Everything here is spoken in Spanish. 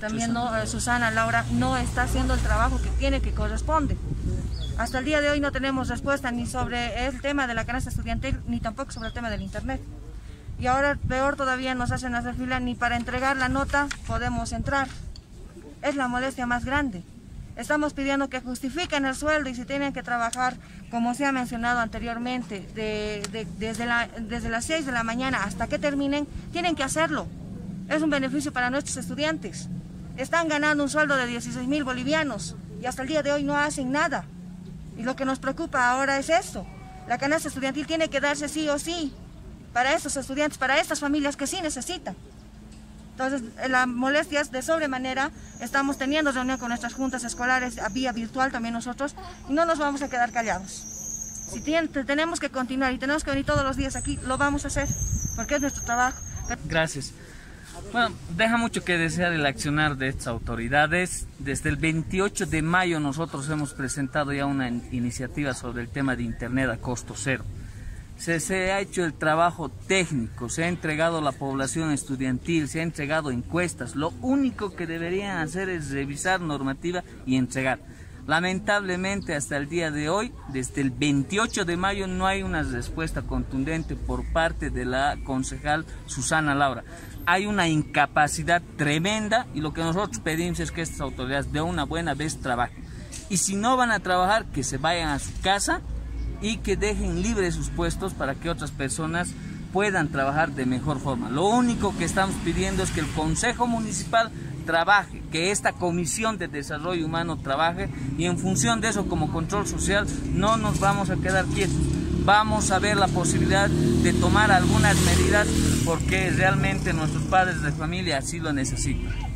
también no, eh, Susana Laura no está haciendo el trabajo que tiene que corresponde. Hasta el día de hoy no tenemos respuesta ni sobre el tema de la canasta estudiantil ni tampoco sobre el tema del internet. Y ahora peor todavía nos hacen hacer fila ni para entregar la nota podemos entrar. Es la molestia más grande. Estamos pidiendo que justifiquen el sueldo y si tienen que trabajar, como se ha mencionado anteriormente, desde, desde las 6 de la mañana hasta que terminen, tienen que hacerlo. Es un beneficio para nuestros estudiantes. Están ganando un sueldo de 16 mil bolivianos y hasta el día de hoy no hacen nada. Y lo que nos preocupa ahora es esto. La canasta estudiantil tiene que darse sí o sí para estos estudiantes, para estas familias que sí necesitan. Entonces, la molestia es de sobremanera. Estamos teniendo reunión con nuestras juntas escolares a vía virtual también nosotros y no nos vamos a quedar callados. Si tenemos que continuar y tenemos que venir todos los días aquí, lo vamos a hacer porque es nuestro trabajo. Gracias. Bueno, deja mucho que desear el accionar de estas autoridades. Desde el 28 de mayo nosotros hemos presentado ya una iniciativa sobre el tema de Internet a costo cero se, ha hecho el trabajo técnico, se ha entregado la población estudiantil, se ha entregado encuestas. Lo único que deberían hacer es revisar normativa y entregar. Lamentablemente hasta el día de hoy, desde el 28 de mayo, no hay una respuesta contundente por parte de la concejal Susana Laura. Hay una incapacidad tremenda y lo que nosotros pedimos es que estas autoridades de una buena vez trabajen. Y si no van a trabajar, que se vayan a su casa y que dejen libres sus puestos para que otras personas puedan trabajar de mejor forma. Lo único que estamos pidiendo es que el Consejo Municipal trabaje, que esta Comisión de Desarrollo Humano trabaje y en función de eso como control social no nos vamos a quedar quietos. Vamos a ver la posibilidad de tomar algunas medidas porque realmente nuestros padres de familia así lo necesitan.